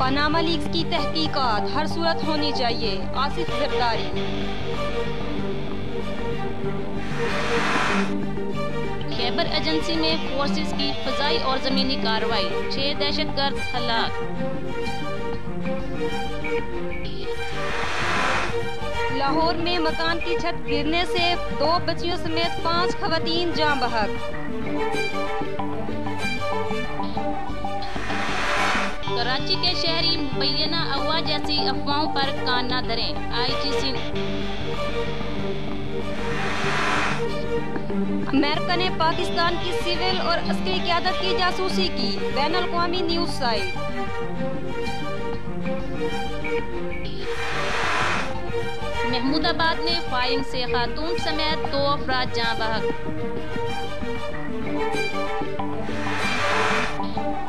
Panama leagues की तहकीकात हर सूरत होनी चाहिए। आसिफ जरदारी। खैबर एजेंसी में फोर्सेस की फजाई और जमीनी कार्रवाई, छह दहशत गर्द हलाक। लाहौर में मकान की छत गिरने से दो बच्चियों समेत पाँच खवतीन जाम बहक। कराची के शहरी मुबैना अगवा जैसी अफवाहों पर कान न धरें। आईजीसी अमेरिका ने पाकिस्तान की सिविल और अस्करी क्यादत की जासूसी की, बैन अवी न्यूज़ साइट। महमूदाबाद में फायरिंग से खातून समेत दो अफराद जहाँ बहक।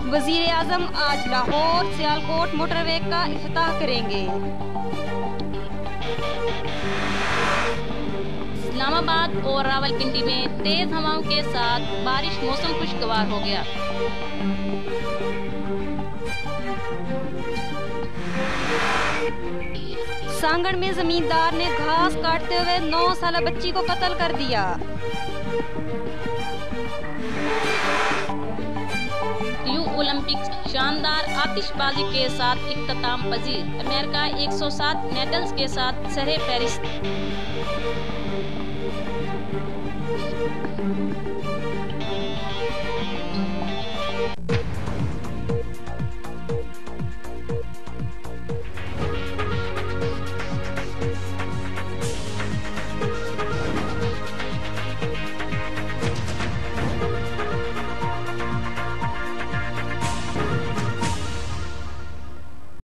वज़ीर आज़म आज लाहौर, सियालकोट मोटरवे का अफ्ताह करेंगे। इस्लामाबाद और रावलपिंडी में तेज हवाओं के साथ बारिश, मौसम खुशगवार हो गया। सांगड़ में जमींदार ने घास काटते हुए नौ साल बच्ची को कत्ल कर दिया। यू ओलंपिक्स शानदार आतिशबाजी के साथ इख्ताम पजीर। अमेरिका 107 मेडल्स के साथ सरे पेरिस।